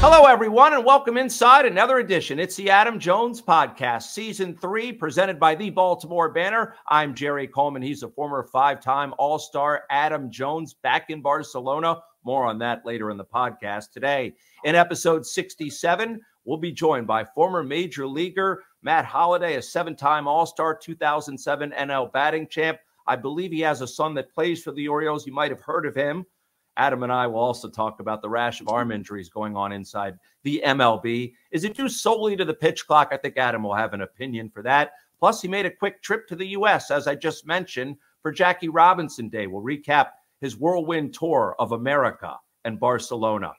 Hello, everyone, and welcome inside another edition. It's the Adam Jones Podcast, Season 3, presented by the Baltimore Banner. I'm Jerry Coleman. He's a former five time All Star Adam Jones back in Barcelona. More on that later in the podcast. Today, in episode 67, we'll be joined by former major leaguer Matt Holliday, a seven time All Star 2007 NL batting champ. I believe he has a son that plays for the Orioles. You might have heard of him. Adam and I will also talk about the rash of arm injuries going on inside the MLB. Is it due solely to the pitch clock? I think Adam will have an opinion for that. Plus, he made a quick trip to the U.S., as I just mentioned, for Jackie Robinson Day. We'll recap his whirlwind tour of America and Barcelona.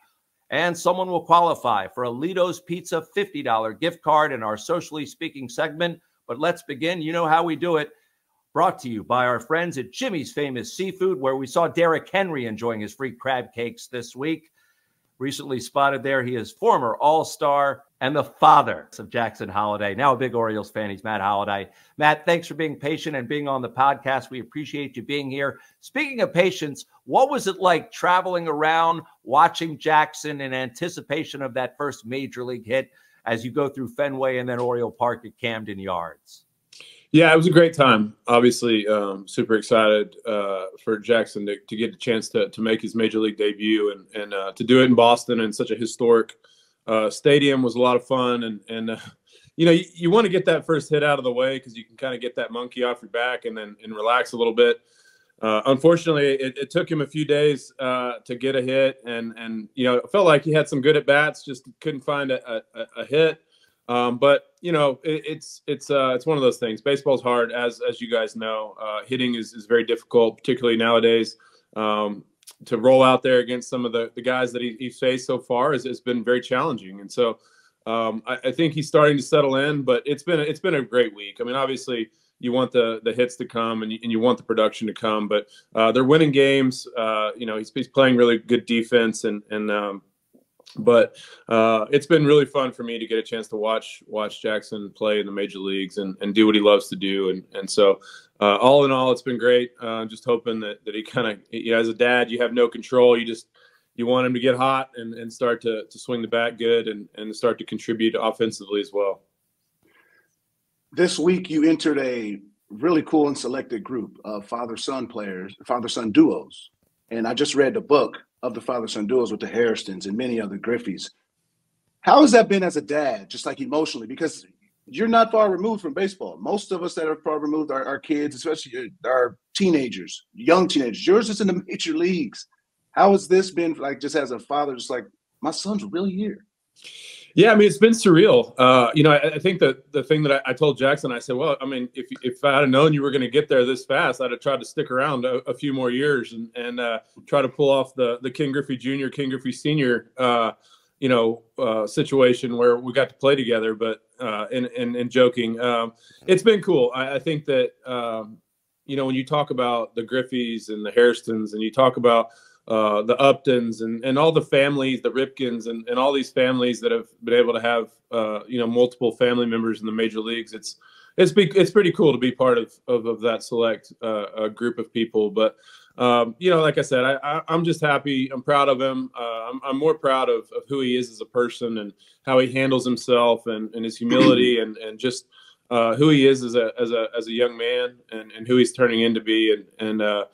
And someone will qualify for a Lido's Pizza $50 gift card in our socially speaking segment. But let's begin. You know how we do it. Brought to you by our friends at Jimmy's Famous Seafood, where we saw Derrick Henry enjoying his free crab cakes this week. Recently spotted there, he is former All Star and the father of Jackson Holliday. Now a big Orioles fan. He's Matt Holliday. Matt, thanks for being patient and being on the podcast. We appreciate you being here. Speaking of patience, what was it like traveling around, watching Jackson in anticipation of that first major league hit as you go through Fenway and then Oriole Park at Camden Yards? Yeah, it was a great time. Obviously, um, super excited uh, for Jackson to, to get a chance to, to make his major league debut and, and uh, to do it in Boston in such a historic uh, stadium was a lot of fun. And, and uh, you know, you, you want to get that first hit out of the way because you can kind of get that monkey off your back and then and relax a little bit. Uh, unfortunately, it, it, took him a few days uh, to get a hit, and and you know, it felt like he had some good at bats, just couldn't find a, a, a hit. Um, but you know, it, it's it's uh, it's one of those things. Baseball's hard, as as you guys know. Uh, hitting is, is very difficult, particularly nowadays. Um, to roll out there against some of the, the guys that he, he's faced so far has, has been very challenging. And so um, I, I, think he's starting to settle in. But it's been it's been a great week. I mean, obviously you want the the hits to come and you, and you want the production to come, but uh, they're winning games. Uh, you know, he's, he's playing really good defense and and um, but uh, it's been really fun for me to get a chance to watch watch Jackson play in the major leagues and, and do what he loves to do. And and so uh, all in all, it's been great. Uh, just hoping that that he kind of you know, as a dad, you have no control. You just you want him to get hot and, and start to, to swing the bat good and, and start to contribute offensively as well. This week you entered a really cool and selected group of father son players, father son duos. And I just read the book of the father son duos with the Hairstons and many other Griffeys. How has that been as a dad, just like emotionally? Because you're not far removed from baseball. Most of us that are far removed are, are kids, especially uh, our teenagers, young teenagers. Yours is in the major leagues. How has this been like just as a father, just like my son's really here? Yeah, I mean, it's been surreal. Uh, you know, I, I, think that the thing that I, I, told Jackson, I said, well, I mean, if if I had known you were going to get there this fast, I'd have tried to stick around a, a few more years and and uh, try to pull off the the Ken Griffey Jr., Ken Griffey Sr. Uh, you know, uh, situation where we got to play together. But uh, in, in, in joking, um, it's been cool. I, I think that um, you know when you talk about the Griffeys and the Hairstons, and you talk about uh, the Uptons and, and all the families, the Ripkens and, and all these families that have been able to have uh, you know multiple family members in the major leagues. It's it's be, it's pretty cool to be part of of, of that select uh, group of people. But um, you know, like I said, I, I am just happy. I'm proud of him. Uh, I'm, I'm more proud of, of who he is as a person and how he handles himself and, and his humility and and just. Uh, who he is as a as a as a young man and, and who he's turning into be and and uh,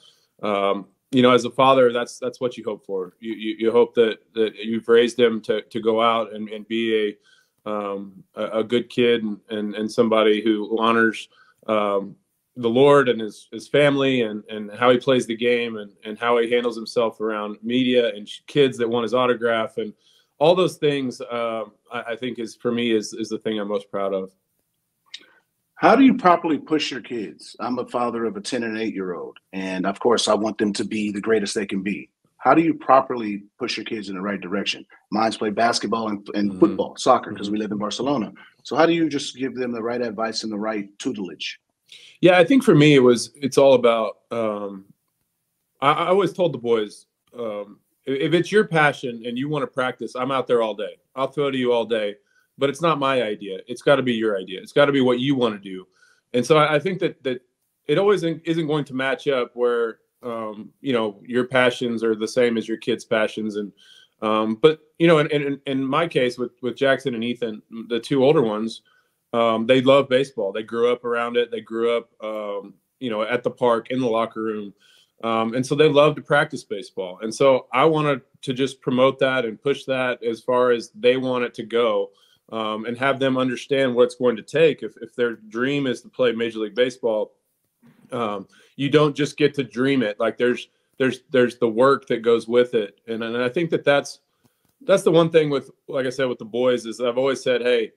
um, you know, as a father, that's that's what you hope for. You you, you hope that that you've raised him to to go out and, and be a, um, a, a good kid and, and and somebody who honors um, the Lord and his his family and and how he plays the game and and how he handles himself around media and kids that want his autograph and all those things. Uh, I, I think is for me is is the thing I'm most proud of. How do you properly push your kids? I'm a father of a 10 and 8 year old, and of course, I want them to be the greatest they can be. How do you properly push your kids in the right direction? Mine's play basketball and, and mm-hmm. football, soccer, because we live in Barcelona. So, how do you just give them the right advice and the right tutelage? Yeah, I think for me, it was it's all about. Um, I, I always told the boys, um, if it's your passion and you want to practice, I'm out there all day. I'll throw to you all day but it's not my idea. It's got to be your idea. It's got to be what you want to do. And so I, I think that that it always isn't going to match up where um, you know your passions are the same as your kids' passions, and Um, but you know, in, in, in my case with with Jackson and Ethan, the two older ones, um, they love baseball. They grew up around it. They grew up, um, you know, at the park in the locker room, um, and so they love to practice baseball. And so I wanted to just promote that and push that as far as they want it to go, um, and have them understand what it's going to take. If if their dream is to play Major League Baseball, um, you don't just get to dream it. Like there's there's there's the work that goes with it, and and I think that that's that's the one thing with like I said with the boys is I've always said, hey,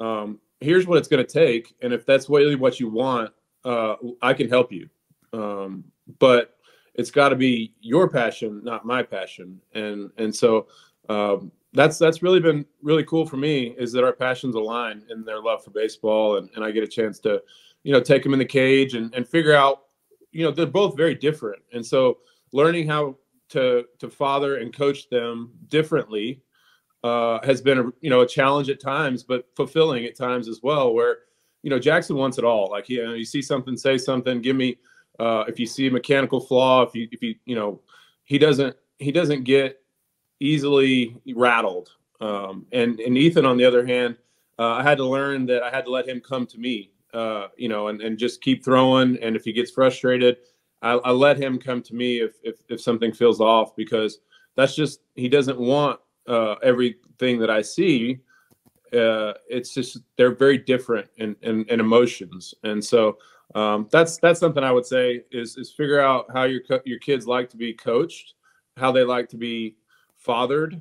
um, here's what it's going to take, and if that's really what you want, uh, I can help you. Um, but it's got to be your passion, not my passion, and and so um, that's that's really been really cool for me is that our passions align in their love for baseball, and, and I get a chance to, you know, take them in the cage and and figure out, you know, they're both very different, and so learning how to to father and coach them differently uh, has been a you know a challenge at times, but fulfilling at times as well. Where you know Jackson wants it all. Like you know, you see something, say something, give me. Uh, if you see a mechanical flaw, if you if you you know, he doesn't he doesn't get easily rattled. Um, and and Ethan, on the other hand, uh, I had to learn that I had to let him come to me. Uh, you know, and, and just keep throwing. And if he gets frustrated, I, I let him come to me if, if, if something feels off because that's just he doesn't want uh, everything that I see. Uh, it's just they're very different in, in, in emotions, and so um, that's that's something I would say is is figure out how your your kids like to be coached, how they like to be fathered,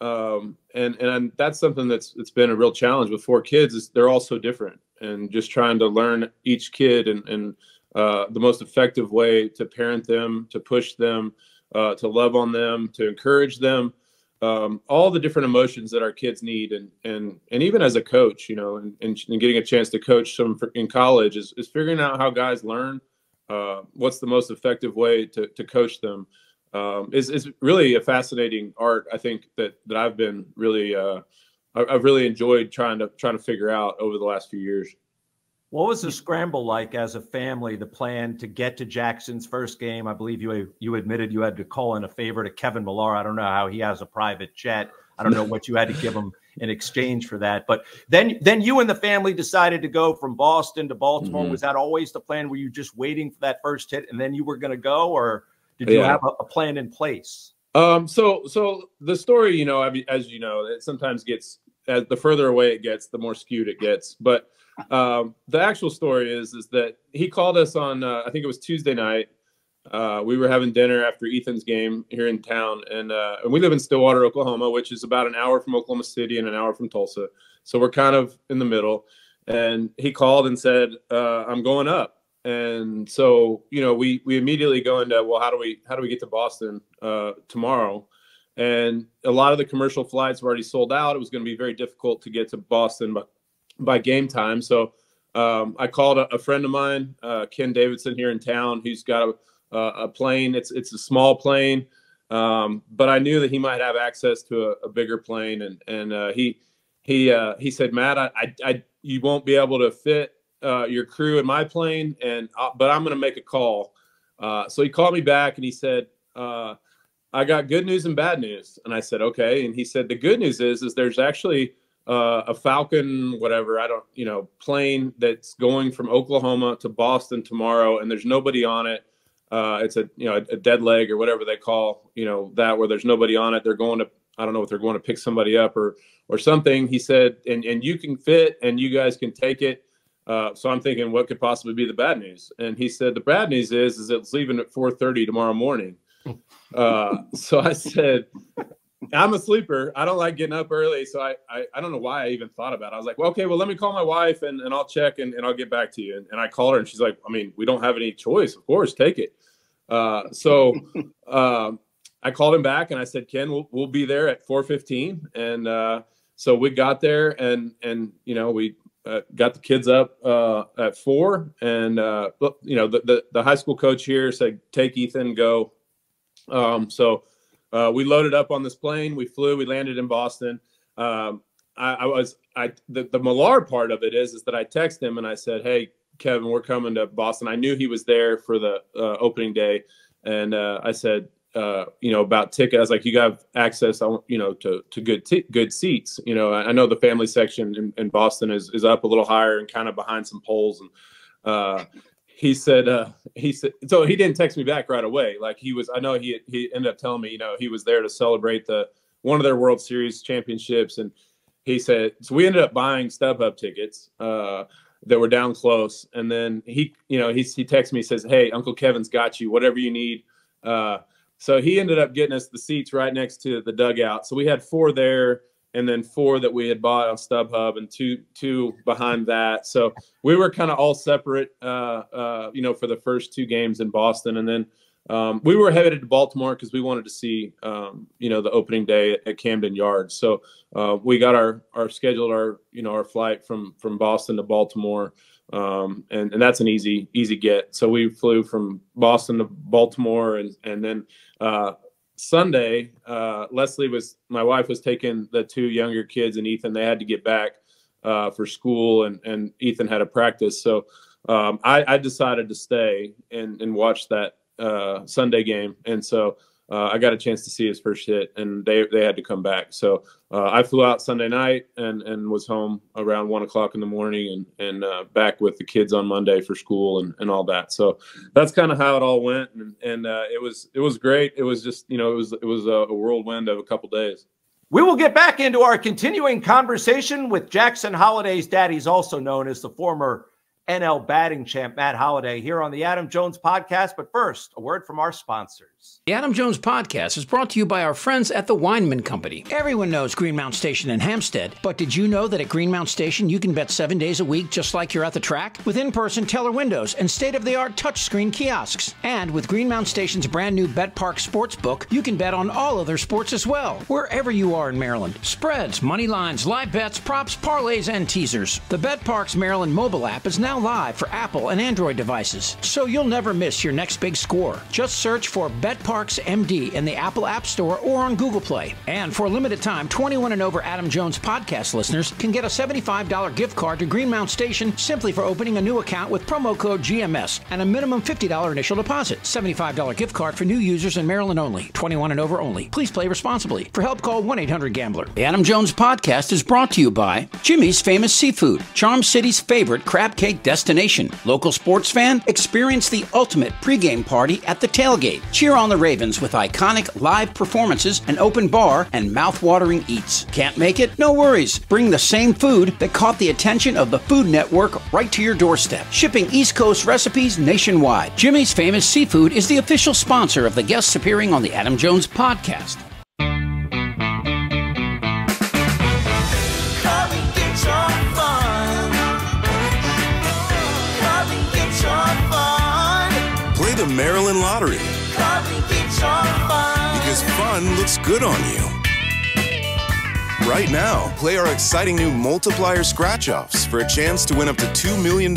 um, and and that's something that's it's been a real challenge with four kids. Is they're all so different, and just trying to learn each kid and and uh, the most effective way to parent them, to push them, uh, to love on them, to encourage them. Um, all the different emotions that our kids need, and and and even as a coach, you know, and, and, and getting a chance to coach some in college is, is figuring out how guys learn. Uh, what's the most effective way to, to coach them um, is is really a fascinating art. I think that that I've been really uh, I've really enjoyed trying to trying to figure out over the last few years. What was the scramble like as a family? The plan to get to Jackson's first game. I believe you you admitted you had to call in a favor to Kevin Millar. I don't know how he has a private jet. I don't know what you had to give him in exchange for that. But then then you and the family decided to go from Boston to Baltimore. Mm-hmm. Was that always the plan? Were you just waiting for that first hit and then you were going to go, or did you yeah. have a, a, plan in place? Um. So so the story, you know, as you know, it sometimes gets as the further away it gets, the more skewed it gets. But um, the actual story is is that he called us on uh, I think it was Tuesday night. Uh, we were having dinner after Ethan's game here in town, and uh, and we live in Stillwater, Oklahoma, which is about an hour from Oklahoma City and an hour from Tulsa. So we're kind of in the middle. And he called and said, uh, "I'm going up." And so you know, we we immediately go into well, how do we how do we get to Boston uh, tomorrow? And a lot of the commercial flights were already sold out. It was going to be very difficult to get to Boston, but by game time. So um, I called a, a, friend of mine, uh, Ken Davidson, here in town. He's got a, a plane. It's it's a small plane, um, but I knew that he might have access to a, a bigger plane, and and uh, he he uh, he said, Matt, I, I, I, you won't be able to fit uh, your crew in my plane, and uh, but I'm going to make a call. Uh, so he called me back and he said. I got good news and bad news, and I said okay. And he said the good news is is there's actually uh, a Falcon, whatever, I don't, you know, plane that's going from Oklahoma to Boston tomorrow, and there's nobody on it. Uh, it's a, you know, a, a dead leg or whatever they call, you know, that where there's nobody on it. They're going to, I don't know if they're going to pick somebody up or, or something. He said, and, and you can fit and you guys can take it. Uh, so I'm thinking, what could possibly be the bad news? And he said, the bad news is, is it's leaving at 4:30 tomorrow morning. Uh, so I said, I'm a sleeper. I don't like getting up early. So I, I, I, don't know why I even thought about it. I was like, well, okay, well, let me call my wife and, and I'll check and, and I'll get back to you. And, and I called her and she's like, I mean, we don't have any choice. Of course, take it. Uh, so uh, I called him back and I said, Ken, we'll, we'll be there at 415. And uh, so we got there and, and, you know, we uh, got the kids up uh, at four and, uh, you know, the, the, the, high school coach here said, take Ethan, go. Um, so uh, we loaded up on this plane. We flew. We landed in Boston. Um, I, I, was I the, the Millar part of it is is that I texted him and I said, "Hey, Kevin, we're coming to Boston." I knew he was there for the uh, opening day, and uh, I said, uh, you know, about ticket. I was like, you got access, you know, to to good t- good seats. You know, I know the family section in, in, Boston is is up a little higher and kind of behind some poles. And uh, he said, uh, he said, so he didn't text me back right away. Like he was, I know he he ended up telling me, you know, he was there to celebrate the one of their World Series championships, and he said, so we ended up buying StubHub tickets. Uh, that were down close. And then he, you know, he, he texts me, says, Hey, Uncle Kevin's got you, whatever you need. Uh, so he ended up getting us the seats right next to the dugout. So we had four there and then four that we had bought on StubHub and two two behind that. So we were kind of all separate, uh, uh, you know, for the first two games in Boston, and then um, we were headed to Baltimore because we wanted to see, um, you know, the opening day at, at Camden Yards. So uh, we got our our scheduled our you know our flight from from Boston to Baltimore, um, and and that's an easy easy get. So we flew from Boston to Baltimore, and and then uh, Sunday, uh, Leslie was my wife was taking the two younger kids and Ethan. They had to get back uh, for school, and and Ethan had a practice. So um, I, I decided to stay and and watch that uh, Sunday game, and so uh, I got a chance to see his first hit, and they they had to come back. So uh, I flew out Sunday night and and was home around one o'clock in the morning, and and uh, back with the kids on Monday for school and, and all that. So that's kind of how it all went, and, and uh, it was it was great. It was just you know it was it was a, whirlwind of a couple days. We will get back into our continuing conversation with Jackson Holliday's dad. He's also known as the former NL batting champ Matt Holliday here on the Adam Jones podcast. But first, a word from our sponsors. The Adam Jones podcast is brought to you by our friends at the Weinman Company. Everyone knows Greenmount Station in Hampstead, but did you know that at Greenmount Station you can bet seven days a week just like you're at the track? With in person teller windows and state of the art touchscreen kiosks. And with Greenmount Station's brand new Bet Park Sportsbook, you can bet on all other sports as well, wherever you are in Maryland. Spreads, money lines, live bets, props, parlays, and teasers. The BetPARX Maryland mobile app is now now live for Apple and Android devices, so you'll never miss your next big score. Just search for BetPARX MD in the Apple App Store or on Google Play. And for a limited time, 21 and over Adam Jones podcast listeners can get a $75 gift card to Greenmount Station simply for opening a new account with promo code GMS and a minimum $50 initial deposit. $75 gift card for new users in Maryland only. 21 and over only. Please play responsibly. For help, call 1 800 Gambler. The Adam Jones podcast is brought to you by Jimmy's Famous Seafood, Charm City's favorite crab cake destination. Local sports fan, experience the ultimate pregame party at the tailgate. Cheer on the Ravens with iconic live performances, an open bar, and mouth-watering eats. Can't make it? No worries. Bring the same food that caught the attention of the Food Network right to your doorstep. Shipping East Coast recipes nationwide. Jimmy's Famous Seafood is the official sponsor of the guests appearing on the Adam Jones podcast. Maryland Lottery. Because fun looks good on you. Right now, play our exciting new multiplier scratch offs for a chance to win up to $2 million.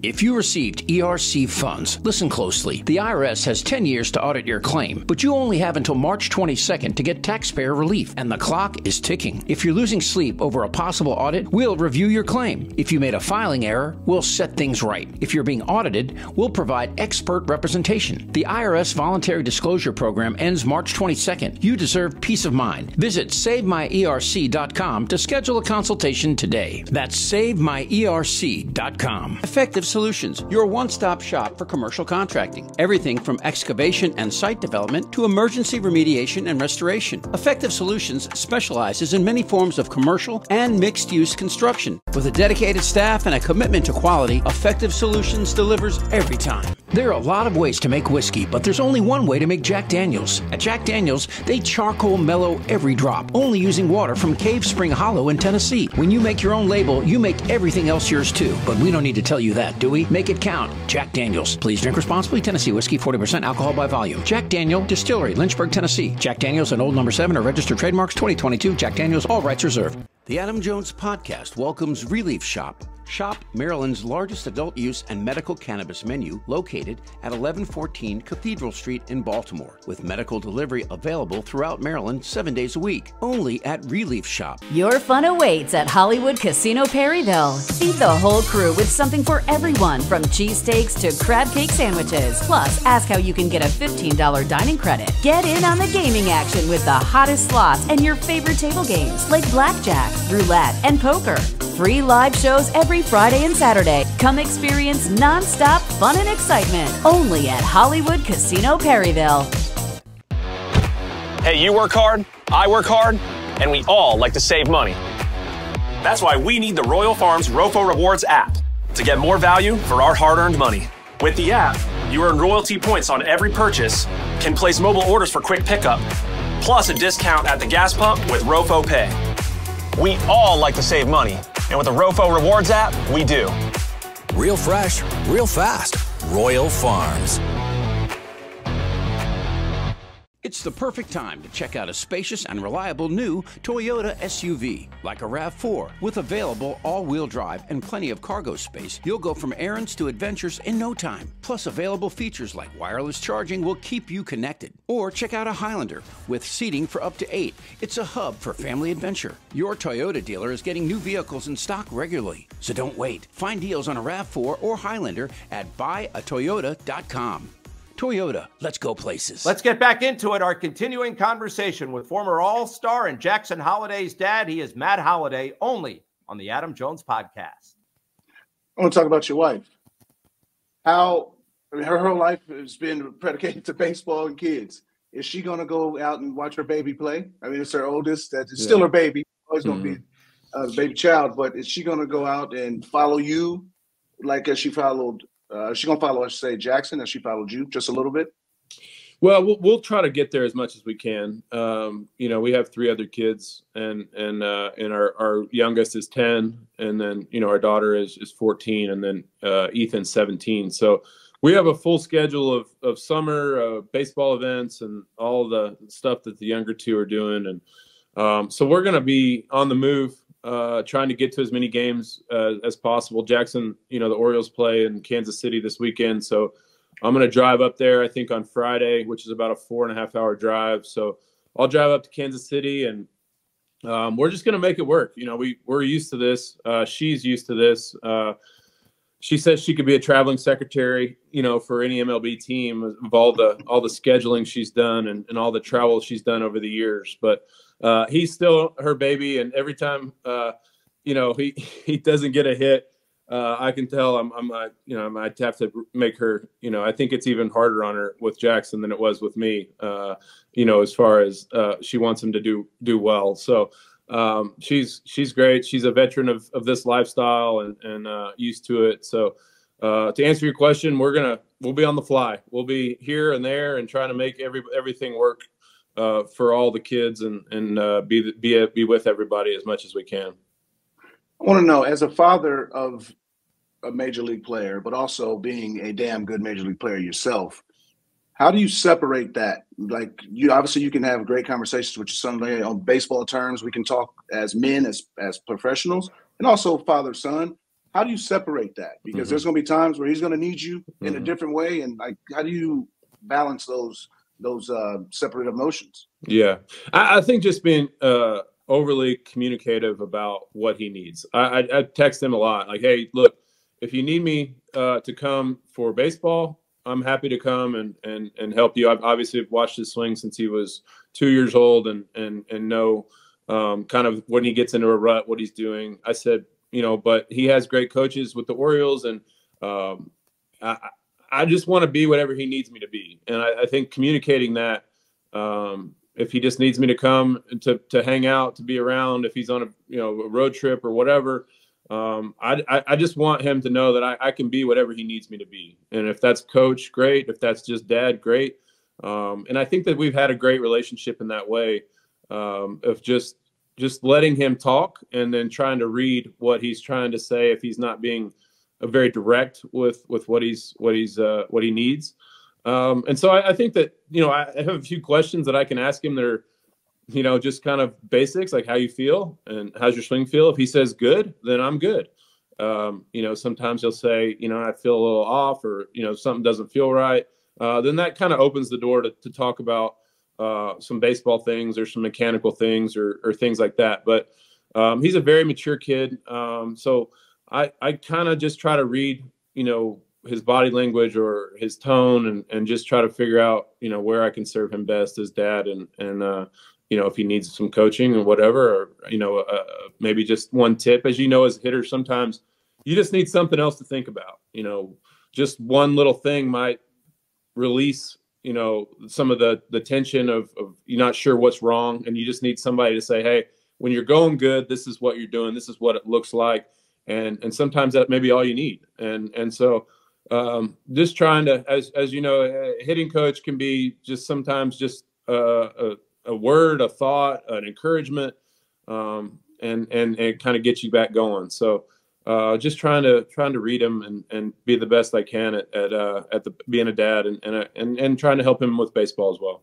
If you received ERC funds, listen closely. The IRS has 10 years to audit your claim, but you only have until March 22nd to get taxpayer relief, and the clock is ticking. If you're losing sleep over a possible audit, we'll review your claim. If you made a filing error, we'll set things right. If you're being audited, we'll provide expert representation. The IRS Voluntary Disclosure Program ends March 22nd. You deserve peace of mind. Visit SaveMyERC.com to schedule a consultation today. That's SaveMyERC.com. Effective Solutions, your one stop shop for commercial contracting. Everything from excavation and site development to emergency remediation and restoration. Effective Solutions specializes in many forms of commercial and mixed use construction. With a dedicated staff and a commitment to quality, Effective Solutions delivers every time. There are a lot of ways to make whiskey, but there's only one way to make Jack Daniels. At Jack Daniels, they charcoal mellow every drop, only using water from Cave Spring Hollow in Tennessee. When you make your own label, you make everything else yours too. But we don't need to tell you that, do we? Make it count. Jack Daniels. Please drink responsibly. Tennessee whiskey, 40% alcohol by volume. Jack Daniel Distillery, Lynchburg, Tennessee. Jack Daniels and Old Number 7 are registered trademarks 2022. Jack Daniels, all rights reserved. The Adam Jones Podcast welcomes Relief Shop Shop Maryland's largest adult use and medical cannabis menu located at 1114 Cathedral Street in Baltimore, with medical delivery available throughout Maryland seven days a week, only at Relief Shop. Your fun awaits at Hollywood Casino Perryville. Feed the whole crew with something for everyone from cheesesteaks to crab cake sandwiches. Plus, ask how you can get a $15 dining credit. Get in on the gaming action with the hottest slots and your favorite table games like blackjack, roulette, and poker. Free live shows every Friday and Saturday. Come experience nonstop fun and excitement only at Hollywood Casino Perryville. Hey, you work hard, I work hard, and we all like to save money. That's why we need the Royal Farms ROFO Rewards app to get more value for our hard earned money. With the app, you earn royalty points on every purchase, can place mobile orders for quick pickup, plus a discount at the gas pump with ROFO Pay. We all like to save money, and with the ROFO Rewards app, we do. Real fresh, real fast. Royal Farms. It's the perfect time to check out a spacious and reliable new Toyota SUV, like a RAV4, with available all-wheel drive and plenty of cargo space. You'll go from errands to adventures in no time. Plus, available features like wireless charging will keep you connected. Or check out a Highlander with seating for up to eight. It's a hub for family adventure. Your Toyota dealer is getting new vehicles in stock regularly, so don't wait. Find deals on a RAV4 or Highlander at buyatoyota.com. Toyota, let's go places. Let's get back into it. Our continuing conversation with former All Star and Jackson Holliday's dad. He is Matt Holliday, only on the Adam Jones podcast. I want to talk about your wife. How I mean, her whole life has been predicated to baseball and kids. Is she going to go out and watch her baby play? I mean, it's her oldest. That's yeah. still her baby. Always going to mm-hmm. be uh, a baby child. But is she going to go out and follow you, like as she followed uh, is she gonna follow us, say Jackson, as she followed you just a little bit? Well, well, we'll try to get there as much as we can. Um, you know, we have three other kids, and and uh, and our, our youngest is ten, and then you know our daughter is is fourteen, and then uh, Ethan's seventeen. So we have a full schedule of of summer uh, baseball events and all the stuff that the younger two are doing, and um, so we're going to be on the move uh, trying to get to as many games uh, as possible. Jackson, you know, the Orioles play in Kansas City this weekend, so I'm going to drive up there. I think on Friday, which is about a four and a half hour drive. So I'll drive up to Kansas City, and um, we're just going to make it work. You know, we we're used to this. Uh, she's used to this. Uh, she says she could be a traveling secretary, you know, for any MLB team of all the all the scheduling she's done and, and all the travel she's done over the years. But uh, he's still her baby, and every time uh, you know he he doesn't get a hit, uh, I can tell I'm I'm uh, you know I have to make her you know I think it's even harder on her with Jackson than it was with me. Uh, you know, as far as uh, she wants him to do do well, so. Um, she's she's great. She's a veteran of, of this lifestyle and and used to it. So to answer your question, we're gonna we'll be on the fly. We'll be here and there and trying to make every everything work uh, for all the kids and and uh, be be be with everybody as much as we can. I want to know, as a father of a major league player, but also being a damn good major league player yourself, how do you separate that? Like you obviously you can have great conversations with your son on baseball terms. We can talk as men, as as professionals, and also father son. How do you separate that? Because mm-hmm. there's going to be times where he's going to need you in mm-hmm. a different way, and like how do you balance those those uh, separate emotions. Yeah, I, I think just being uh, overly communicative about what he needs. I, I, I, text him a lot, like, "Hey, look, if you need me uh, to come for baseball, I'm happy to come and and and help you. I've obviously watched his swing since he was two years old, and and and know um, kind of when he gets into a rut, what he's doing. I said, you know, but he has great coaches with the Orioles, and um, I, I just want to be whatever he needs me to be, and I, I think communicating that. Um, if he just needs me to come to to hang out, to be around, if he's on a you know a road trip or whatever, um, I, I, I just want him to know that I, I can be whatever he needs me to be, and if that's coach, great. If that's just dad, great. Um, and I think that we've had a great relationship in that way um, of just just letting him talk and then trying to read what he's trying to say if he's not being very direct with with what he's what he's uh, what he needs. Um, and so I, I, think that you know I have a few questions that I can ask him that are you know just kind of basics like how you feel and how's your swing feel. If he says good, then I'm good. Um, you know, sometimes he'll say, you know, I feel a little off, or you know, something doesn't feel right. Uh, then that kind of opens the door to, to talk about uh, some baseball things or some mechanical things or, or things like that. But um, he's a very mature kid, um, so I I kind of just try to read, you know, his body language or his tone, and and just try to figure out, you know, where I can serve him best as dad, and and uh, you know if he needs some coaching or whatever, or you know uh, maybe just one tip. As you know, as a hitter, sometimes you just need something else to think about. You know, just one little thing might release you know some of the the tension of, of you're not sure what's wrong and you just need somebody to say hey when you're going good this is what you're doing this is what it looks like and and sometimes that may be all you need and and so um, just trying to as as you know a hitting coach can be just sometimes just a, a, a word a thought an encouragement um, and and and kind of get you back going so uh, just trying to trying to read him and, and be the best I can at at, uh, at the being a dad and and, and and trying to help him with baseball as well.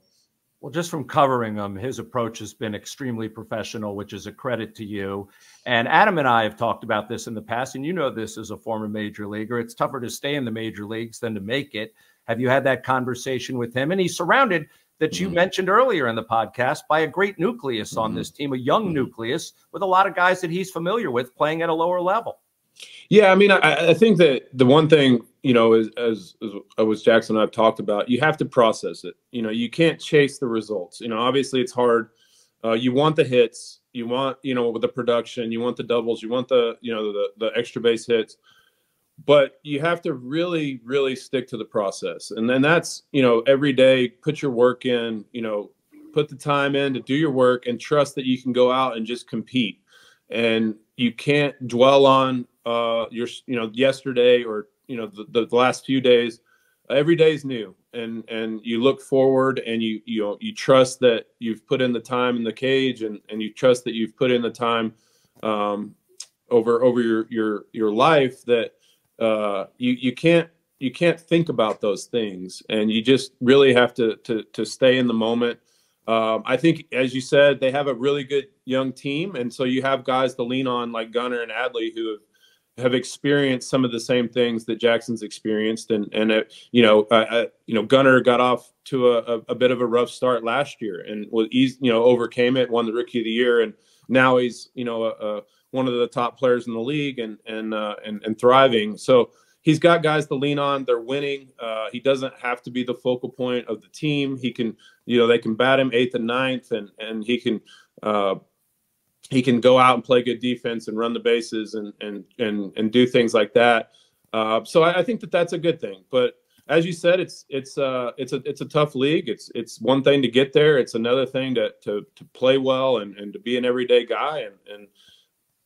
Well, just from covering him, his approach has been extremely professional, which is a credit to you. And Adam and I have talked about this in the past, and you know this as a former major leaguer. It's tougher to stay in the major leagues than to make it. Have you had that conversation with him? And he's surrounded that you mm-hmm. mentioned earlier in the podcast by a great nucleus mm-hmm. on this team, a young mm-hmm. nucleus with a lot of guys that he's familiar with playing at a lower level. Yeah, I mean, I, I think that the one thing you know, as, as as Jackson and I've talked about, you have to process it. You know, you can't chase the results. You know, obviously it's hard. Uh, you want the hits, you want you know with the production, you want the doubles, you want the you know the the extra base hits, but you have to really really stick to the process, and then that's you know every day put your work in. You know, put the time in to do your work and trust that you can go out and just compete. And you can't dwell on uh, your you know yesterday or you know the, the last few days every day is new. And and you look forward and you you know you trust that you've put in the time in the cage and and you trust that you've put in the time um, over over your your your life that uh, you you can't you can't think about those things. And you just really have to to to stay in the moment. Um, I think, as you said, they have a really good young team, and so you have guys to lean on like Gunnar and Adley who have have experienced some of the same things that Jackson's experienced, and and uh, you know, uh, uh, you know, Gunnar got off to a, a, bit of a rough start last year, and was easy, you know overcame it, won the Rookie of the Year, and now he's you know a, a, one of the top players in the league and and uh, and, and thriving. So he's got guys to lean on. They're winning. Uh, he doesn't have to be the focal point of the team. He can you know they can bat him eighth and ninth, and and he can. Uh, he can go out and play good defense and run the bases and and and and do things like that. Uh, so I, I, think that that's a good thing. But as you said, it's it's uh it's a it's a tough league. It's it's one thing to get there. It's another thing to to to play well and and to be an everyday guy. And and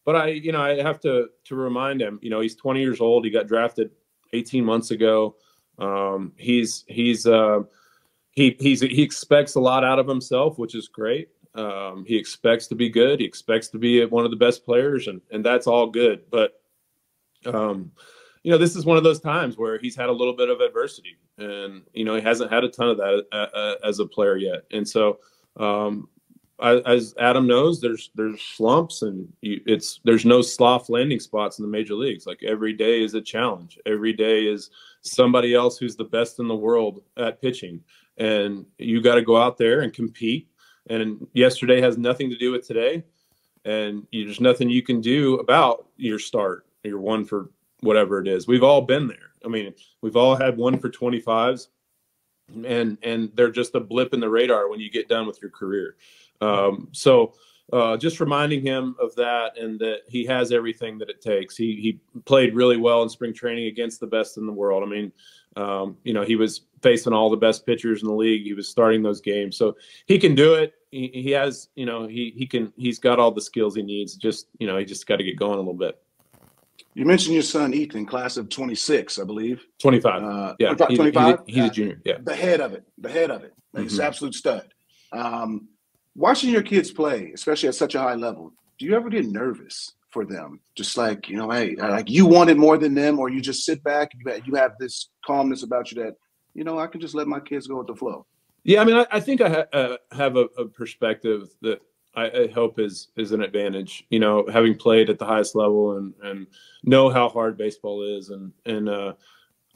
but I you know I have to to remind him. You know he's 20 years old. He got drafted 18 months ago. Um, he's he's uh, he he's he expects a lot out of himself, which is great. Um, he expects to be good. He expects to be one of the best players, and and that's all good. But um, you know, this is one of those times where he's had a little bit of adversity, and you know, he hasn't had a ton of that uh, uh, as a player yet. And so, um, as Adam knows, there's there's slumps, and you, it's there's no soft landing spots in the major leagues. Like every day is a challenge. Every day is somebody else who's the best in the world at pitching, and you got to go out there and compete and yesterday has nothing to do with today and there's nothing you can do about your start your one for whatever it is we've all been there i mean we've all had one for 25s and and they're just a blip in the radar when you get done with your career um, so uh, just reminding him of that and that he has everything that it takes. He he played really well in spring training against the best in the world. I mean, um, you know, he was facing all the best pitchers in the league. He was starting those games, so he can do it he, he has you know he he can he's got all the skills he needs. Just you know he just got to get going a little bit. You mentioned your son Ethan, class of 26, I believe. 25. Uh, yeah. 25? He's, he's, a junior. Yeah. The head of it. The head of it. He's mm-hmm. absolute stud. Um, watching your kids play, especially at such a high level, do you ever get nervous for them? Just like, you know, hey, like you wanted more than them, or you just sit back, you have, you have this calmness about you that, you know, I can just let my kids go with the flow. Yeah, I mean, I, I think I ha- uh, have a, a, perspective that I, I, hope is is an advantage. You know, having played at the highest level and and know how hard baseball is, and and uh,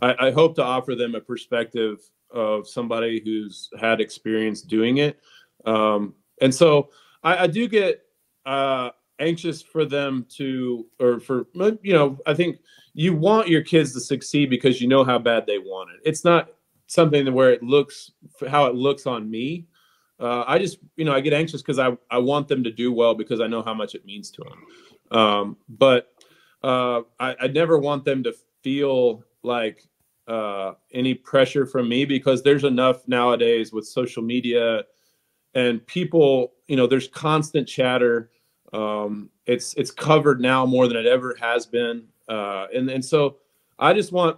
I, I hope to offer them a perspective of somebody who's had experience doing it. Um, and so I, I do get uh, anxious for them to, or for you know, I think you want your kids to succeed because you know how bad they want it. It's not something where it looks how it looks on me uh, I just, you know, I get anxious because I, I want them to do well because I know how much it means to them. Um, but uh, I, I never want them to feel like uh, any pressure from me because there's enough nowadays with social media and people, you know, there's constant chatter. Um, it's it's covered now more than it ever has been, uh, and and so I just want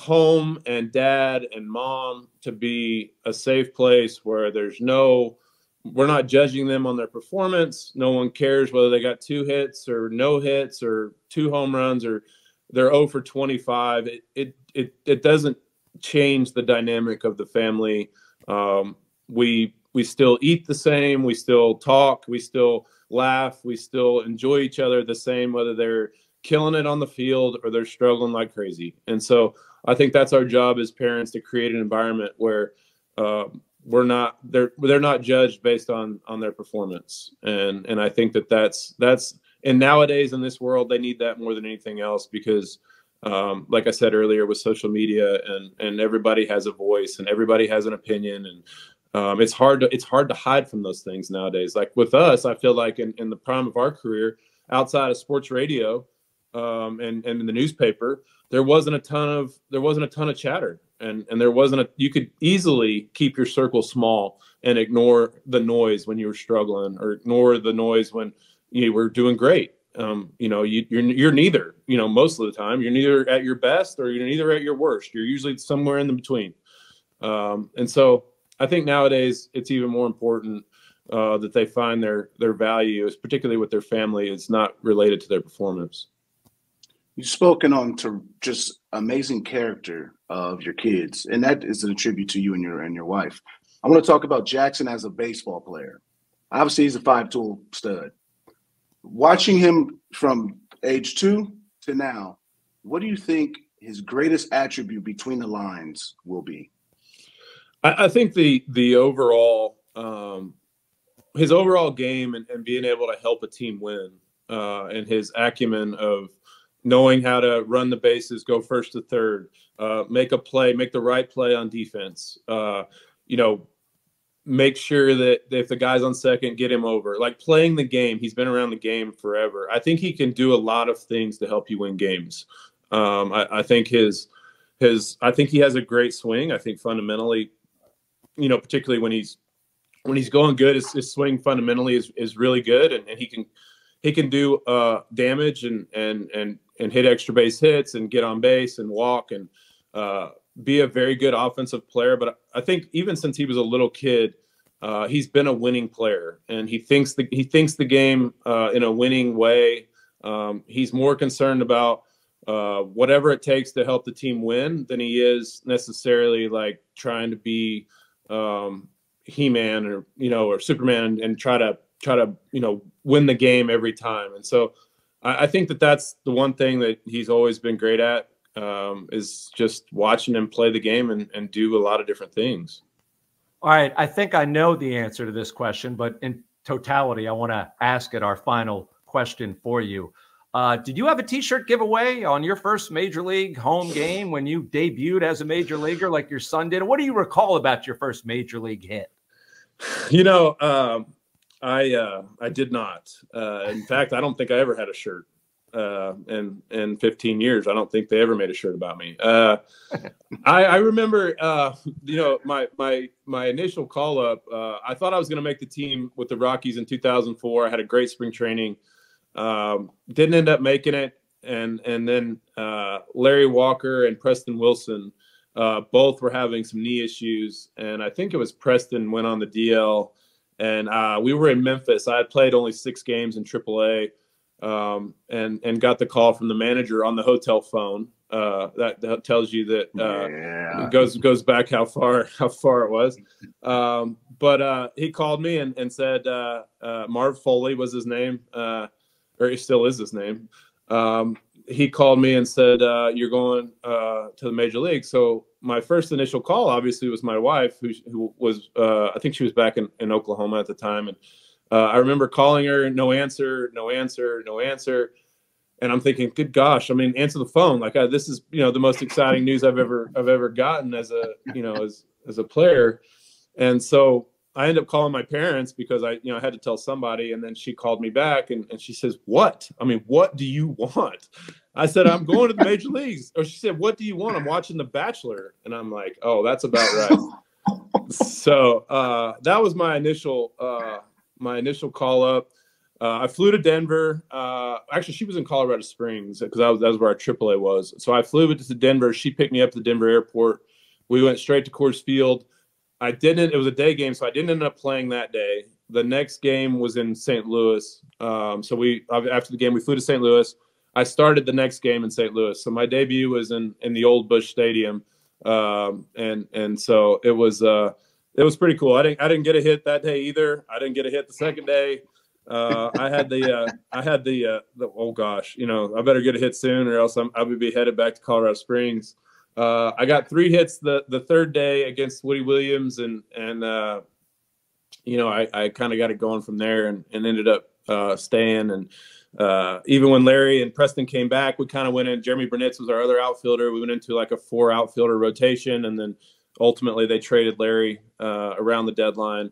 home and dad and mom to be a safe place where there's no we're not judging them on their performance. No one cares whether they got two hits or no hits or two home runs or they're 0 for 25 it it it, it doesn't change the dynamic of the family. Um, we we still eat the same. We still talk. We still laugh. We still enjoy each other the same whether they're killing it on the field or they're struggling like crazy. And so I think that's our job as parents to create an environment where uh, we're not they're they're not judged based on on their performance, and and I think that that's that's and nowadays in this world they need that more than anything else because. Um, like I said earlier, with social media and and everybody has a voice and everybody has an opinion and um, it's hard to it's hard to hide from those things nowadays. Like with us, I feel like in, in the prime of our career, outside of sports radio um, and and in the newspaper, there wasn't a ton of there wasn't a ton of chatter. And and there wasn't a you could easily keep your circle small and ignore the noise when you were struggling or ignore the noise when you were doing great. Um, you know you, you're you're neither you know most of the time. You're neither at your best or you're neither at your worst. You're usually somewhere in the between. Um, and so i think nowadays it's even more important uh, that they find their their values particularly with their family is not related to their performance You've spoken on to just amazing character of your kids, and that is a tribute to you and your and your wife. I want to talk about Jackson as a baseball player. Obviously, he's a five-tool stud. Watching him from age two to now, what do you think his greatest attribute between the lines will be? I, I think the the overall um, his overall game and, and, being able to help a team win uh, and his acumen of knowing how to run the bases, go first to third, uh, make a play, make the right play on defense. Uh, you know, make sure that if the guy's on second, get him over. Like playing the game, he's been around the game forever. I think he can do a lot of things to help you win games. Um, I, I think his his I think he has a great swing. I think fundamentally, you know, particularly when he's when he's going good, his, his swing fundamentally is, is really good, and, and he can he can do uh, damage and and and and hit extra base hits and get on base and walk and uh, be a very good offensive player. But I think even since he was a little kid, uh, he's been a winning player, and he thinks the he thinks the game uh, in a winning way. Um, he's more concerned about uh, whatever it takes to help the team win than he is necessarily like trying to be um, He-Man or you know or Superman and, and try to try to you know win the game every time. And so I, I think that that's the one thing that he's always been great at um, is just watching him play the game and, and do a lot of different things. All right. I think I know the answer to this question, but in totality, I want to ask it our final question for you. Uh, did you have a T-shirt giveaway on your first major league home game when you debuted as a major leaguer, like your son did? What do you recall about your first major league hit? You know, um, I uh, I did not. Uh, in fact, I don't think I ever had a shirt uh, in in 15 years. I don't think they ever made a shirt about me. Uh, I, I remember, uh, you know, my my my initial call up. Uh, I thought I was going to make the team with the Rockies in 2004. I had a great spring training. Um, didn't end up making it, and and then uh, Larry Walker and Preston Wilson. Uh, both were having some knee issues, and I think it was Preston went on the DL and uh, we were in Memphis. I had played only six games in AAA, um, and and got the call from the manager on the hotel phone. Uh, that, that tells you that uh, Yeah. goes goes back how far how far it was. Um, but uh, he called me and, and said uh, uh, Marv Foley was his name, uh, or he still is his name. Um, he called me and said uh, you're going uh, to the major league. So my first initial call obviously was my wife, who, who was uh, I think she was back in, in Oklahoma at the time, and uh, I remember calling her, no answer, no answer, no answer and I'm thinking, good gosh, I mean, answer the phone. Like this is, you know, the most exciting news I've ever, I've ever gotten as a, you know, as, as a player. And so I end up calling my parents because I, you know, I had to tell somebody. And then she called me back and, and she says, what? I mean, what do you want? I said, I'm going to the major leagues. Or she said, what do you want? I'm watching The Bachelor. And I'm like, oh, that's about right. so uh, that was my initial, uh, my initial call up. Uh, I flew to Denver. Uh, actually, she was in Colorado Springs because that was, that was where our AAA was. So I flew it to Denver. She picked me up at the Denver airport. We went straight to Coors Field. I didn't. It was a day game, so I didn't end up playing that day. The next game was in St. Louis. Um, so we after the game we flew to St. Louis. I started the next game in St. Louis. So my debut was in in the old Busch Stadium, um, and and so it was uh, it was pretty cool. I didn't I didn't get a hit that day either. I didn't get a hit the second day. Uh, I had the uh, I had the, uh, the oh gosh, you know, I better get a hit soon, or else I'm, I would be headed back to Colorado Springs. Uh, I got three hits the the third day against Woody Williams, and and uh, you know I, I kind of got it going from there, and, and ended up uh, staying. And uh, even when Larry and Preston came back, we kind of went in. Jeromy Burnitz was our other outfielder. We went into like a four outfielder rotation, and then ultimately they traded Larry uh, around the deadline,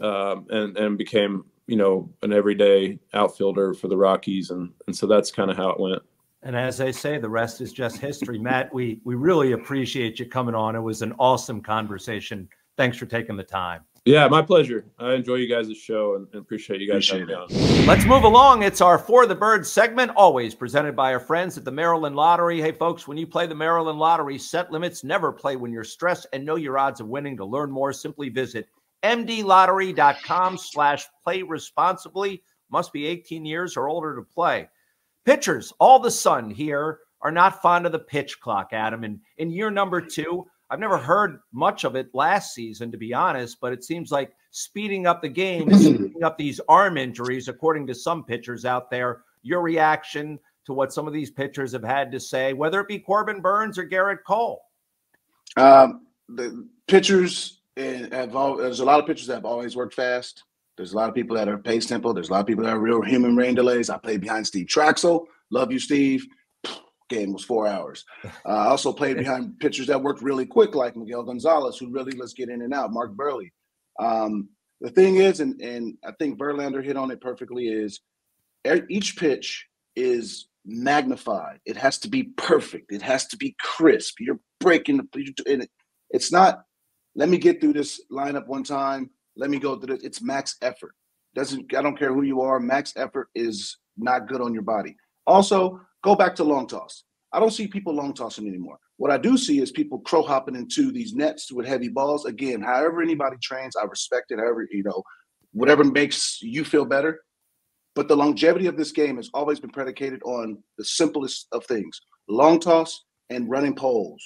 um, and and became you know an everyday outfielder for the Rockies, and and so that's kind of how it went. And as I say, the rest is just history. Matt, we we really appreciate you coming on. It was an awesome conversation. Thanks for taking the time. Yeah, my pleasure. I enjoy you guys' show and, appreciate you guys Appreciate having. Let's move along. It's our For the Birds segment, always presented by our friends at the Maryland Lottery. Hey, folks, when you play the Maryland Lottery, set limits, never play when you're stressed, and know your odds of winning. To learn more, simply visit mdlottery.com slash play responsibly. Must be 18 years or older to play. Pitchers, all the sun here, are not fond of the pitch clock, Adam. And in year number two, I've never heard much of it last season, to be honest, but it seems like speeding up the game, speeding up these arm injuries, according to some pitchers out there. Your reaction to what some of these pitchers have had to say, whether it be Corbin Burnes or Gerrit Cole? Um, the pitchers eh, have all, there's a lot of pitchers that have always worked fast. There's a lot of people that are pace tempo. There's a lot of people that are real human rain delays. I played behind Steve Trachsel. Love you, Steve. Game was four hours. Uh, I also played behind pitchers that worked really quick, like Miguel Gonzalez, who really let's get in and out. Mark Buehrle. Um, the thing is, and and I think Verlander hit on it perfectly, is each pitch is magnified. It has to be perfect. It has to be crisp. You're breaking the. you're and it- It's not. Let me get through this lineup one time. Let me go through this. It's max effort. Doesn't I don't care who you are. Max effort is not good on your body. Also, go back to long toss. I don't see people long tossing anymore. What I do see is people crow hopping into these nets with heavy balls. Again, however anybody trains, I respect it. However, you know, whatever makes you feel better. But the longevity of this game has always been predicated on the simplest of things long toss and running poles.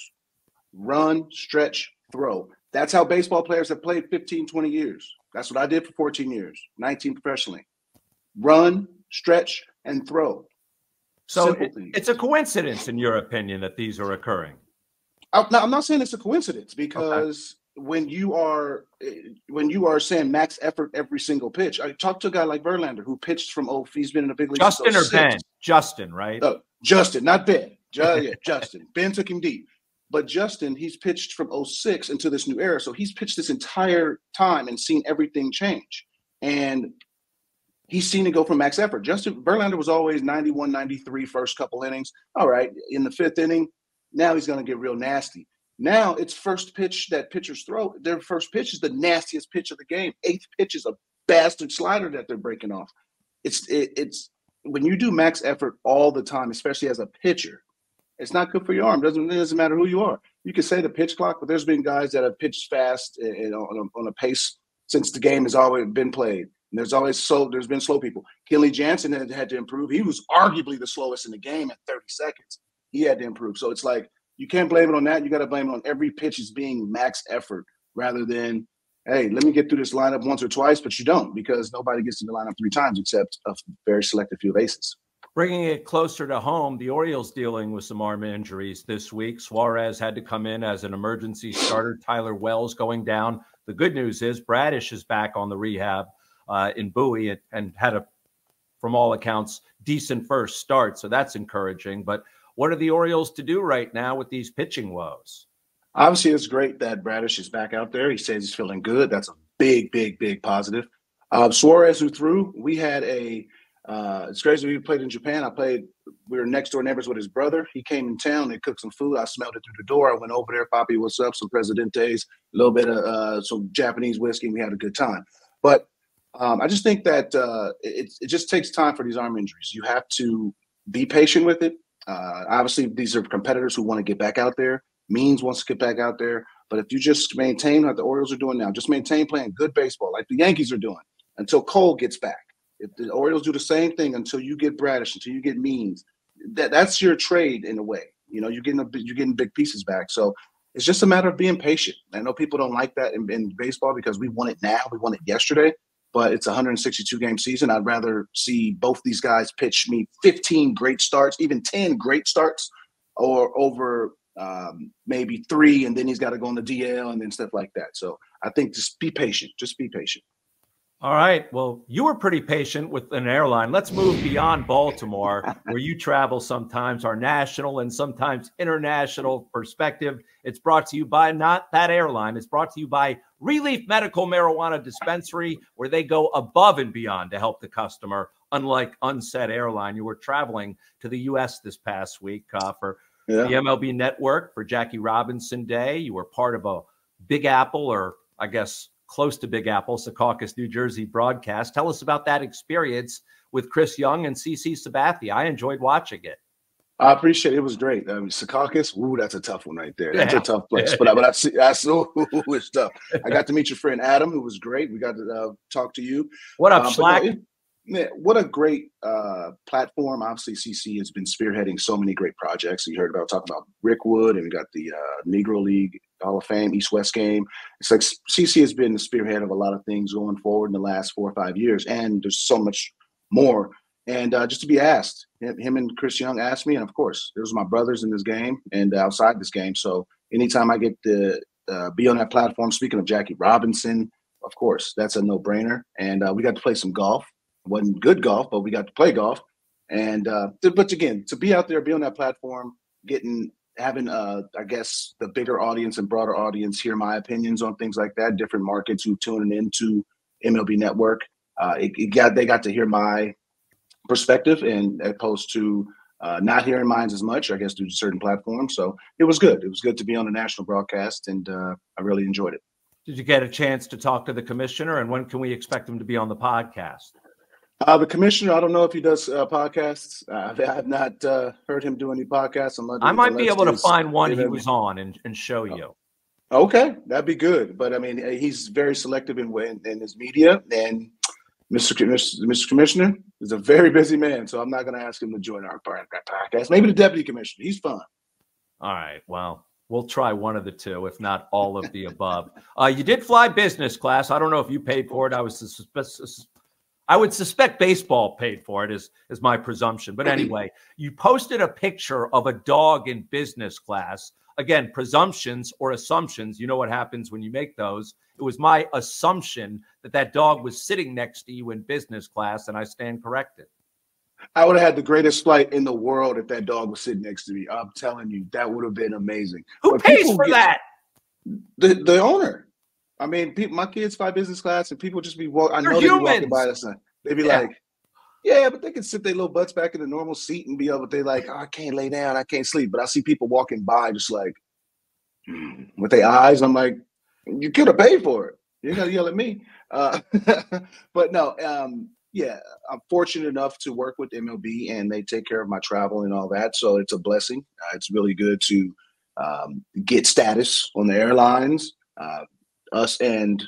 Run, stretch, throw. That's how baseball players have played 15, 20 years. That's what I did for 14 years, 19 professionally. Run, stretch, and throw. So it- it's a coincidence, in your opinion, that these are occurring. I, now, I'm not saying it's a coincidence because when you are eh, when you are saying max effort every single pitch, I talked to a guy like Verlander who pitched from oh he's been in a big league. Justin or 06. Ben? Justin, right? Uh, Justin, not Ben. Ju- yeah, Justin. Ben took him deep. But Justin, he's pitched from 06 into this new era. So he's pitched this entire time and seen everything change. And he's seen it go from max effort. Justin Verlander was always 91, 93 first couple innings. All right. In the fifth inning, now he's going to get real nasty. Now it's first pitch that pitchers throw. Their first pitch is the nastiest pitch of the game. Eighth pitch is a bastard slider that they're breaking off. It's it, it's when you do max effort all the time, especially as a pitcher, it's not good for your arm. Doesn't it doesn't matter who you are. You can say the pitch clock, but there's been guys that have pitched fast and, and on, a, on a pace since the game has always been played. And there's always slow. There's been slow people. Kenley Jansen had, had to improve. He was arguably the slowest in the game at 30 seconds. He had to improve. So it's like you can't blame it on that. You got to blame it on every pitch is being max effort rather than hey, let me get through this lineup once or twice, but you don't because nobody gets in the lineup three times except a very selected few aces. Bringing it closer to home, the Orioles dealing with some arm injuries this week. Suarez had to come in as an emergency starter. Tyler Wells going down. The good news is Bradish is back on the rehab uh, in Bowie and, and had a, from all accounts, decent first start. So that's encouraging. But what are the Orioles to do right now with these pitching woes? Obviously, it's great that Bradish is back out there. He says he's feeling good. That's a big, big, big positive. Uh, Suarez, who threw, we had a uh, it's crazy. We played in Japan. I played. We were next door neighbors with his brother. He came in town. They cooked some food. I smelled it through the door. I went over there. Poppy, what's up? Some Presidentes, a little bit of uh, some Japanese whiskey. We had a good time. But um, I just think that uh, it, it just takes time for these arm injuries. You have to be patient with it. Uh, obviously, these are competitors who want to get back out there. Means wants to get back out there. But if you just maintain what the Orioles are doing now, just maintain playing good baseball like the Yankees are doing until Cole gets back if the Orioles do the same thing until you get Bradish, until you get Means, that that's your trade in a way. You know, you're getting a, you're getting big pieces back. So it's just a matter of being patient. I know people don't like that in, in baseball because we want it now, we want it yesterday. But it's a 162 game season. I'd rather see both these guys pitch me 15 great starts, even 10 great starts, or over um, maybe three, and then he's got to go on the DL and then stuff like that. So I think just be patient. Just be patient. All right. Well, you were pretty patient with an airline. Let's move beyond Baltimore, where you travel sometimes, our national and sometimes international perspective. It's brought to you by not that airline. It's brought to you by Relief Medical Marijuana Dispensary, where they go above and beyond to help the customer. Unlike Unsaid Airline, you were traveling to the U.S. this past week uh, for yeah. the MLB Network for Jackie Robinson Day. You were part of a Big Apple, or I guess close to Big Apple, Secaucus, New Jersey broadcast. Tell us about that experience with Chris Young and CC Sabathia. I enjoyed watching it. I appreciate it. It was great. I mean, Secaucus, ooh, that's a tough one right there. That's yeah. a tough place. But, but I see, that's ooh, it's tough. I got to meet your friend Adam, who was great. We got to uh, talk to you. What up, Schlack? No, man, what a great uh, platform. Obviously, CC has been spearheading so many great projects. You heard about talking about Rickwood, and we got the uh, Negro League Hall of Fame, East West game. It's like CC has been the spearhead of a lot of things going forward in the last four or five years, and there's so much more. And uh, just to be asked, him and Chris Young asked me, and of course, there was my brothers in this game and outside this game. So anytime I get to uh, be on that platform, speaking of Jackie Robinson, of course, that's a no-brainer. And uh, we got to play some golf. It wasn't good golf, but we got to play golf. And uh, but again, to be out there, be on that platform, getting having uh i guess the bigger audience and broader audience hear my opinions on things like that different markets who tuning into mlb network uh it, it got they got to hear my perspective and opposed to uh, not hearing mine as much i guess due to certain platforms. So it was good. It was good to be on a national broadcast and uh, i really enjoyed it. Did you get a chance to talk to the commissioner and when can we expect him to be on the podcast uh, the commissioner, I don't know if he does uh, podcasts. Uh, I have not uh, heard him do any podcasts. I might be able to find one he was on and, and show oh. you. Okay, that'd be good. But I mean, he's very selective in in, in his media, and Mr. Mr. Commissioner is a very busy man, so I'm not going to ask him to join our podcast. Maybe the deputy commissioner. He's fun. All right. Well, we'll try one of the two, if not all of the above. Uh, you did fly business class. I don't know if you paid for it. I was sus- I would suspect baseball paid for it, is, is my presumption. But anyway, you posted a picture of a dog in business class. Again, presumptions or assumptions, you know what happens when you make those. It was my assumption that that dog was sitting next to you in business class, and I stand corrected. I would have had the greatest flight in the world if that dog was sitting next to me. I'm telling you, that would have been amazing. Who but pays for get, that? The the owner. I mean, people, my kids fly business class, and people just be walking. I know they be walking by us. They be yeah. like, "Yeah, but they can sit their little butts back in the normal seat and be able. To they like, oh, I can't lay down, I can't sleep. But I see people walking by, just like mm, with their eyes. I'm like, you could have paid for it. You're gonna yell at me. Uh, but no, um, yeah, I'm fortunate enough to work with MLB, and they take care of my travel and all that. So it's a blessing. Uh, it's really good to um, get status on the airlines. Uh, us and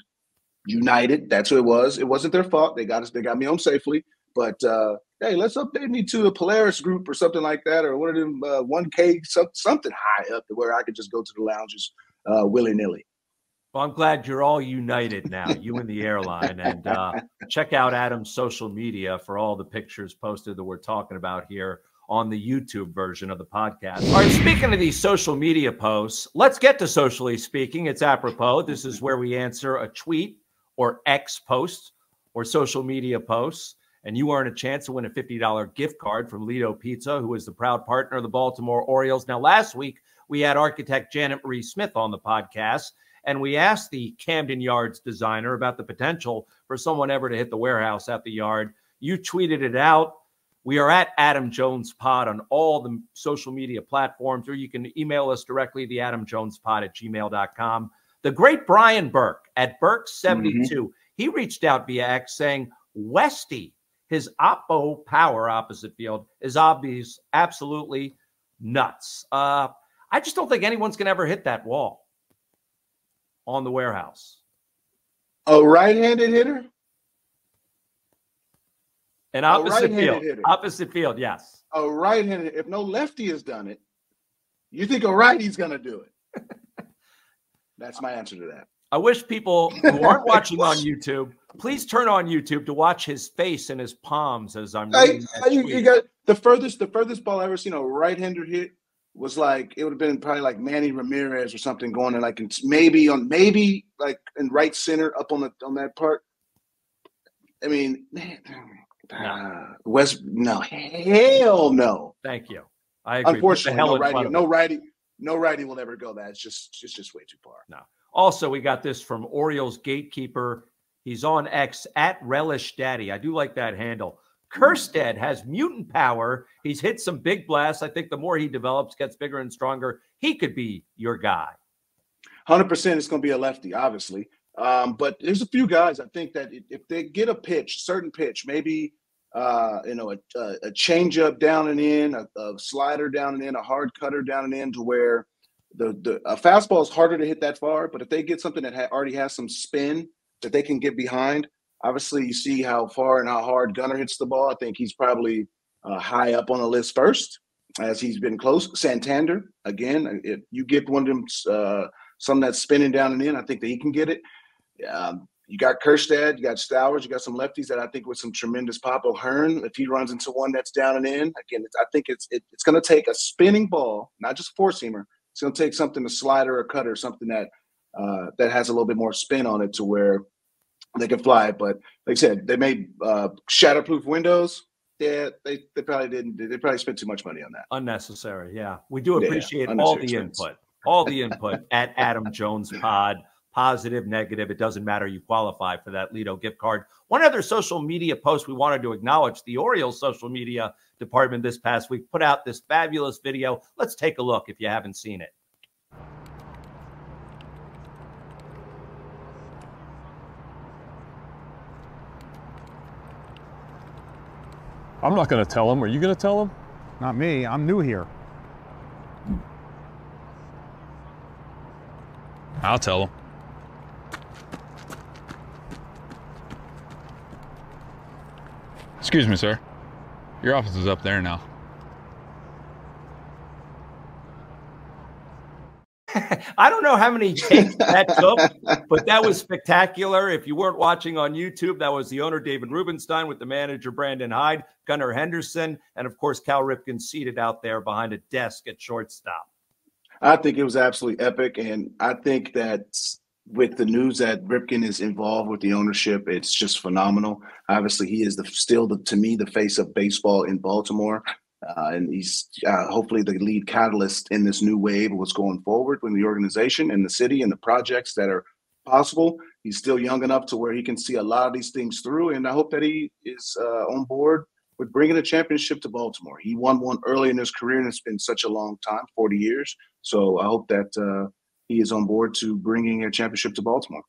united. That's who it was. It wasn't their fault. They got us. They got me home safely. But uh, hey, let's update me to a Polaris group or something like that, or one of them uh, 1K something high up to where I could just go to the lounges uh, willy nilly. Well, I'm glad you're all united now, you and the airline. And uh, check out Adam's social media for all the pictures posted that we're talking about here on the YouTube version of the podcast. All right, speaking of these social media posts, let's get to socially speaking. It's apropos. This is where we answer a tweet or X post or social media posts, and you earn a chance to win a $50 gift card from Lido Pizza, who is the proud partner of the Baltimore Orioles. Now, last week, we had architect Janet Marie Smith on the podcast, and we asked the Camden Yards designer about the potential for someone ever to hit the warehouse at the yard. You tweeted it out. We are at Adam Jones Pod on all the social media platforms, or you can email us directly, the Adam Jones Pod at gmail.com. The great Brian Burke at Burke72, mm-hmm. he reached out via X saying, Westy, his Oppo power opposite field is obvious, absolutely nuts. Uh, I just don't think anyone's going to ever hit that wall on the warehouse. A right handed hitter? An opposite field. Hitter. Opposite field, yes. A right-handed. If no lefty has done it, you think a righty's going to do it. That's my answer to that. I wish people who aren't watching on YouTube, please turn on YouTube to watch his face and his palms as I'm. I, I, you got the furthest, the furthest ball I've ever seen a right-hander hit was like it would have been probably like Manny Ramirez or something going in like maybe on maybe like in right center up on the on that part. I mean, man, no. Uh, West, no, hell no. Thank you. I agree. Unfortunately, no righty, no righty, no righty will ever go that. It's just, it's just way too far. No. Also, we got this from Orioles gatekeeper. He's on X at Relish Daddy. I do like that handle. Kjerstad has mutant power. He's hit some big blasts. I think the more he develops, gets bigger and stronger, he could be your guy. 100% it's going to be a lefty, obviously. Um, but there's a few guys I think that if they get a pitch, certain pitch, maybe uh, you know a, a, changeup down and in, a, a, slider down and in, a hard cutter down and in, to where the the a fastball is harder to hit that far. But if they get something that ha- already has some spin that they can get behind, obviously you see how far and how hard Gunnar hits the ball. I think he's probably uh, high up on the list first, as he's been close. Santander again, if you get one of them. Uh, some that's spinning down and in, I think that he can get it. Um, you got Kjerstad, you got Stowers, you got some lefties that I think with some tremendous pop. O'Hearn, if he runs into one that's down and in, again, I think it's it, it's going to take a spinning ball, not just a four seamer. It's going to take something to slider or a cutter, something that uh, that has a little bit more spin on it to where they can fly. But like I said, they made uh, shatterproof windows. Yeah, they, they probably didn't. They probably spent too much money on that. Unnecessary. Yeah, we do appreciate yeah, all the expense. input, all the input at Adam Jones Pod positive, negative, it doesn't matter. You qualify for that Lido gift card. One other social media post we wanted to acknowledge the Orioles social media department this past week put out this fabulous video. Let's take a look if you haven't seen it. I'm not going to tell him. Are you going to tell him? Not me. I'm new here. I'll tell him. Excuse me, sir. Your office is up there now. I don't know how many takes that took, but that was spectacular. If you weren't watching on YouTube, that was the owner, David Rubenstein, with the manager, Brandon Hyde, Gunnar Henderson, and of course, Cal Ripken seated out there behind a desk at shortstop. I think it was absolutely epic. And I think that with the news that Ripken is involved with the ownership, it's just phenomenal. Obviously, he is the still the, to me the face of baseball in Baltimore, uh, and he's uh, hopefully the lead catalyst in this new wave of what's going forward with the organization and the city and the projects that are possible. He's still young enough to where he can see a lot of these things through, and I hope that he is uh, on board with bringing a championship to Baltimore. He won one early in his career, and it's been such a long time, forty years. So I hope that uh, he is on board to bringing a championship to Baltimore.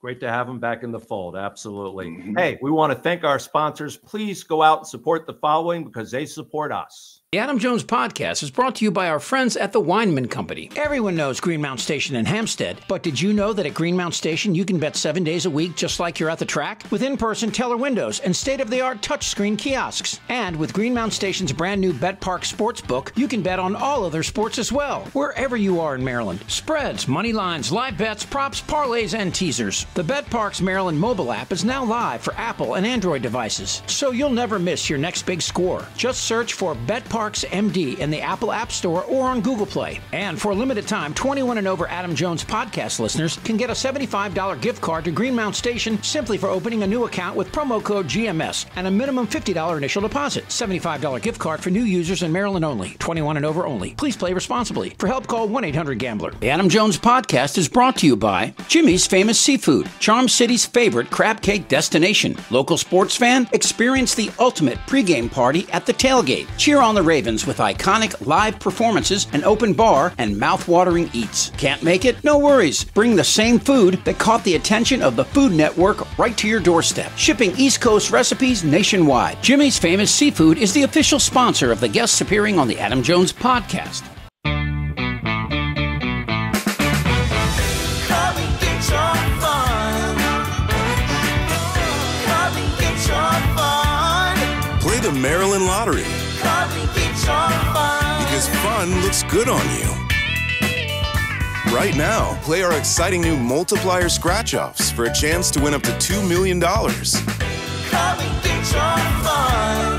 Great to have him back in the fold. Absolutely. Mm-hmm. Hey, we want to thank our sponsors. Please go out and support the following because they support us. The Adam Jones Podcast is brought to you by our friends at the Weinman Company. Everyone knows Greenmount Station in Hampstead, but did you know that at Greenmount Station you can bet seven days a week just like you're at the track? With in person teller windows and state of the art touchscreen kiosks. And with Greenmount Station's brand new BetPARX Sportsbook, you can bet on all other sports as well, wherever you are in Maryland. Spreads, money lines, live bets, props, parlays, and teasers. The BetPARX Maryland mobile app is now live for Apple and Android devices, so you'll never miss your next big score. Just search for Bet Parks MD in the Apple App Store or on Google Play. And for a limited time, 21 and over Adam Jones podcast listeners can get a $75 gift card to Greenmount Station simply for opening a new account with promo code GMS and a minimum $50 initial deposit. $75 gift card for new users in Maryland only. 21 and over only. Please play responsibly. For help, call 1 800 Gambler. The Adam Jones podcast is brought to you by Jimmy's Famous Seafood, Charm City's favorite crab cake destination. Local sports fan, experience the ultimate pregame party at the tailgate. Cheer on the Ravens with iconic live performances, an open bar, and mouth-watering eats. Can't make it? No worries. Bring the same food that caught the attention of the Food Network right to your doorstep. Shipping East Coast recipes nationwide. Jimmy's Famous Seafood is the official sponsor of the guests appearing on the Adam Jones podcast. Play the Maryland Lottery. Because fun looks good on you. Right now, play our exciting new multiplier scratch offs for a chance to win up to $2 million. Come and get your fun.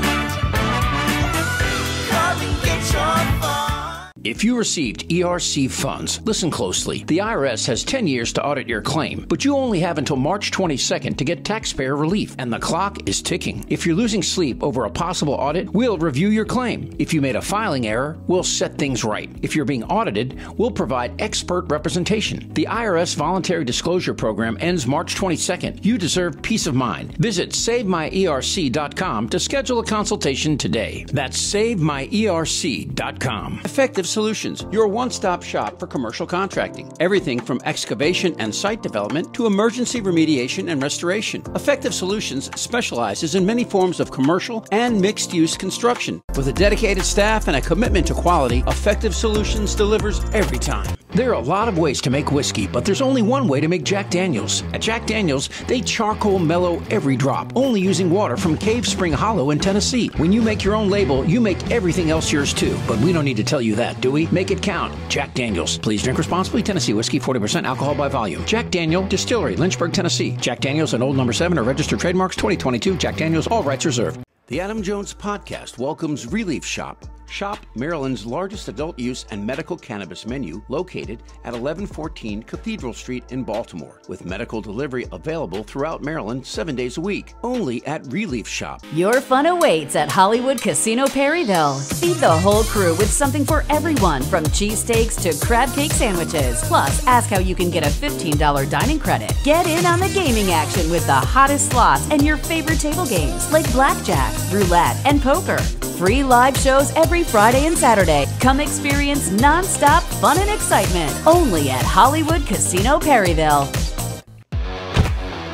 If you received ERC funds, listen closely. The IRS has 10 years to audit your claim, but you only have until March 22nd to get taxpayer relief, and the clock is ticking. If you're losing sleep over a possible audit, we'll review your claim. If you made a filing error, we'll set things right. If you're being audited, we'll provide expert representation. The IRS Voluntary Disclosure Program ends March 22nd. You deserve peace of mind. Visit SaveMyERC.com to schedule a consultation today. That's SaveMyERC.com. Effective Solutions, your one stop shop for commercial contracting. Everything from excavation and site development to emergency remediation and restoration. Effective Solutions specializes in many forms of commercial and mixed use construction. With a dedicated staff and a commitment to quality, Effective Solutions delivers every time. There are a lot of ways to make whiskey, but there's only one way to make Jack Daniels. At Jack Daniels, they charcoal mellow every drop, only using water from Cave Spring Hollow in Tennessee. When you make your own label, you make everything else yours too. But we don't need to tell you that, do we? Make it count. Jack Daniels. Please drink responsibly. Tennessee whiskey, 40% alcohol by volume. Jack Daniel Distillery, Lynchburg, Tennessee. Jack Daniels and Old Number 7 are registered trademarks 2022. Jack Daniels, all rights reserved. The Adam Jones Podcast welcomes Relief Shop. Shop Maryland's largest adult use and medical cannabis menu located at 1114 Cathedral Street in Baltimore, with medical delivery available throughout Maryland seven days a week, only at Relief Shop. Your fun awaits at Hollywood Casino Perryville. Feed the whole crew with something for everyone from cheesesteaks to crab cake sandwiches. Plus, ask how you can get a $15 dining credit. Get in on the gaming action with the hottest slots and your favorite table games like blackjack, roulette, and poker. Free live shows every Friday and Saturday. Come experience nonstop fun and excitement only at Hollywood Casino Perryville.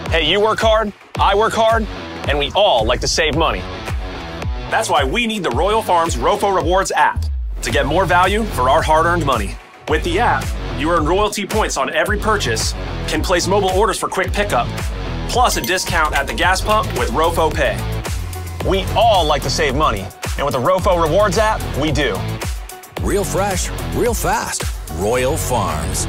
Hey, you work hard, I work hard, and we all like to save money. That's why we need the Royal Farms ROFO Rewards app to get more value for our hard earned money. With the app, you earn royalty points on every purchase, can place mobile orders for quick pickup, plus a discount at the gas pump with ROFO Pay. We all like to save money, and with the ROFO Rewards app, we do. Real fresh, real fast. Royal Farms.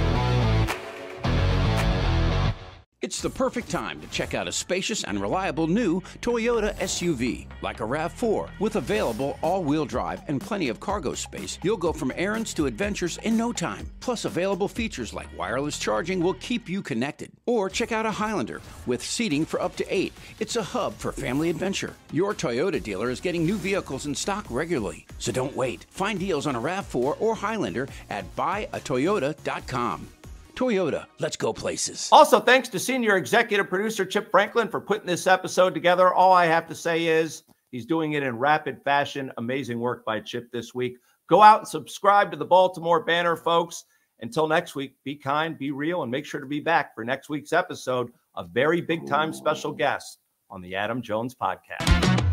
It's the perfect time to check out a spacious and reliable new Toyota SUV. Like a RAV4, with available all wheel drive and plenty of cargo space, you'll go from errands to adventures in no time. Plus, available features like wireless charging will keep you connected. Or check out a Highlander with seating for up to eight. It's a hub for family adventure. Your Toyota dealer is getting new vehicles in stock regularly, so don't wait. Find deals on a RAV4 or Highlander at buyatoyota.com. Toyota, let's go places. Also, thanks to senior executive producer Chip Franklin for putting this episode together. All I have to say is he's doing it in rapid fashion. Amazing work by Chip this week. Go out and subscribe to the Baltimore Banner, folks. Until next week, be kind, be real, and make sure to be back for next week's episode. A very big time special guest on the Adam Jones podcast.